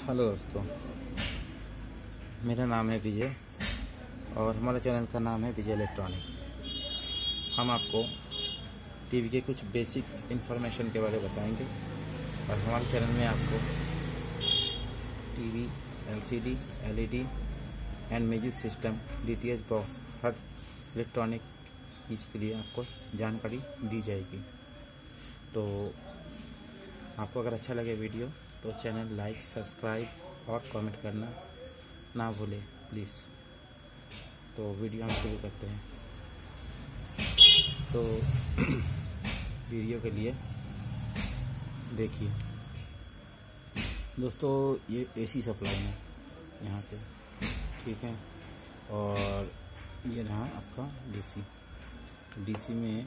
Hello दोस्तों। मेरा नाम है विजय और हमारे चैनल का नाम है विजय इलेक्ट्रॉनिक। हम आपको टीवी के कुछ बेसिक इन्फॉर्मेशन के बारे में बताएँगे और हमारे चैनल में आपको TV, LCD, LED and music system, DTH box, her electronic चीज़ के लिए आपको जानकारी दी जाएगी। तो आपको अगर अच्छा लगे वीडियो तो चैनल लाइक, सब्सक्राइब और कमेंट करना ना भूलें प्लीज़ तो वीडियो हम शुरू करते हैं। तो वीडियो के लिए देखिए। दोस्तों, ये एसी सप्लाई है यहाँ पे, ठीक है? और ये रहा आपका डीसी डीसी में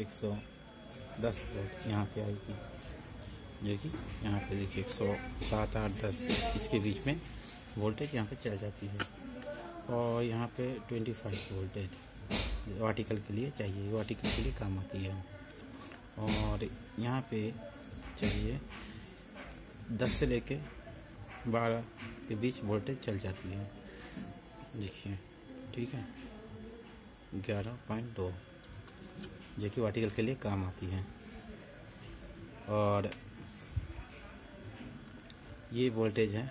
एक सौ दस वोल्ट यहाँ पे आएगी। जो कि यहाँ पे देखिए एक सौ सात, आठ, दस, इसके बीच में वोल्टेज यहाँ पे चल जाती है। और यहाँ पे ट्वेंटी फाइव वोल्टेज वाटिकल के लिए चाहिए। वाटिकल के लिए काम आती है। और यहाँ पे चाहिए दस से लेके बारह के बीच वोल्टेज चल जाती है। देखिए, ठीक है? ग्यारह पॉइंट दो। जो कि वाटिकल के लिए काम आती है। और ये वोल्टेज है।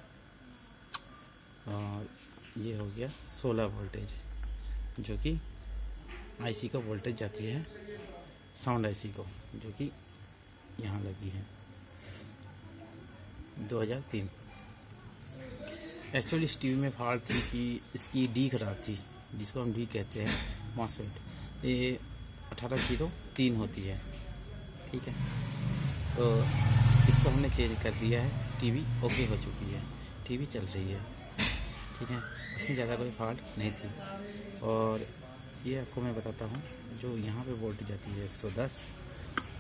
और ये हो गया 16 वोल्टेज जो कि आईसी का वोल्टेज जाती है साउंड आईसी को, जो कि यहाँ लगी है। 2003 एक्चुअली इस टीवी में फॉल्ट थी कि इसकी डी खराब थी, जिसको हम डी कहते हैं मॉसफेट ये अठारह ज़ीरो तीन होती है, ठीक है? तो इसको हमने चेंज कर दिया है। टीवी ओके हो चुकी है। टीवी चल रही है। ठीक है? इसमें ज़्यादा कोई फॉल्ट नहीं थी। और ये आपको मैं बताता हूँ, जो यहाँ पे वोल्टेज जाती है 110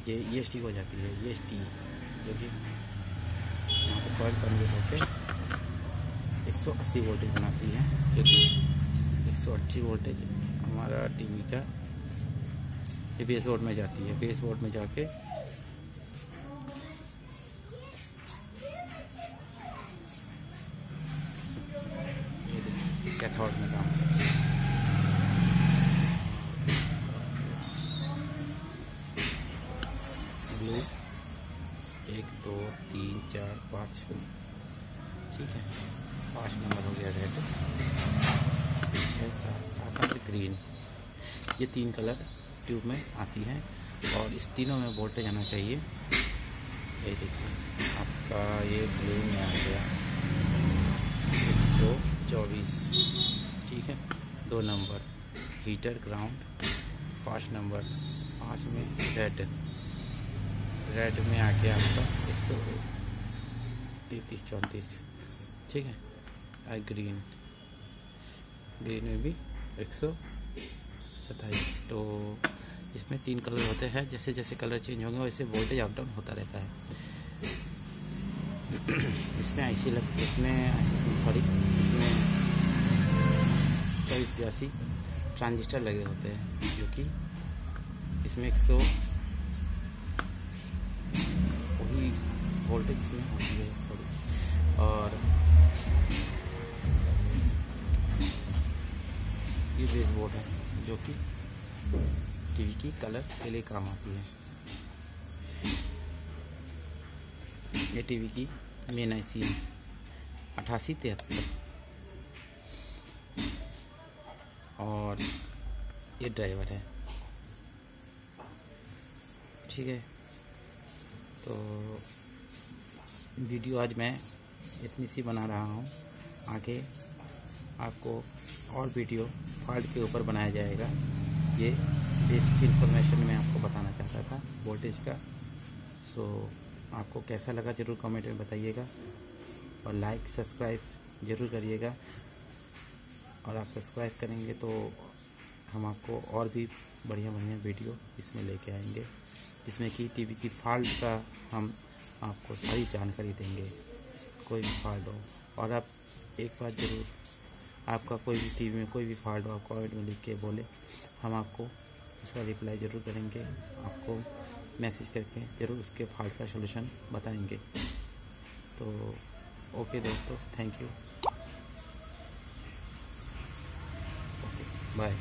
ये ई एस टी हो जाती है। ई एस टी जो कि यहाँ पे कॉयल कन्वर्ट होकर 180 वोल्टेज बनाती है, जो कि 180 वोल्टेज हमारा टीवी का ये बेस बोर्ड में जाती है। बेस बोर्ड में जाके कैथोड में काम ब्लू एक दो तीन चार पाँच ठीक है. पाँच नंबर हो गया रेड. छः सात सात, आठ, ग्रीन. ये तीन कलर ट्यूब में आती है और इस तीनों में वोल्टेज आना चाहिए। ये देखिए, आपका ये ब्लू में आ गया। चौबीस। ठीक है? दो नंबर हीटर ग्राउंड पाँच नंबर, पाँच में रेड रेड में आके आपका एक सौ तैतीस, चौंतीस। ठीक है? और ग्रीन ग्रीन में भी एक सौ सत्ताईस। तो इसमें तीन कलर होते हैं। जैसे जैसे कलर चेंज होंगे, वैसे वोल्टेज अप डाउन होता रहता है। इसमें आईसी लग, इसमें सॉरी इसमें चौबीस बयासी ट्रांजिस्टर लगे होते हैं, जो कि इसमें एक सौ, वही वोल्टेज इसमें होती है सॉरी और ये बेस बोर्ड है, जो कि टीवी की कलर के लिए काम आती है। ये टीवी की मेन आईसी है। अठासी तिहत्तर। और ये ड्राइवर है। ठीक है। तो वीडियो आज मैं इतनी सी बना रहा हूँ। आगे आपको और वीडियो फॉल्ट के ऊपर बनाया जाएगा। ये बेसिक इन्फॉर्मेशन मैं आपको बताना चाहता था वोल्टेज का। सो आपको कैसा लगा ज़रूर कमेंट में बताइएगा। और लाइक सब्सक्राइब ज़रूर करिएगा। और आप सब्सक्राइब करेंगे तो हम आपको और भी बढ़िया बढ़िया वीडियो इसमें लेके आएँगे। जिसमें कि टीवी की फॉल्ट का हम आपको सारी जानकारी देंगे। कोई भी फॉल्ट हो। और आप एक बात ज़रूर, आपका कोई भी टीवी में कोई भी फॉल्ट हो, आप कमेंट में लिख के बोले। हम आपको उसका रिप्लाई ज़रूर करेंगे। आपको मैसेज करके ज़रूर उसके फॉल्ट का सोल्यूशन बताएँगे। तो ओके दोस्तों थैंक यू ओके बाय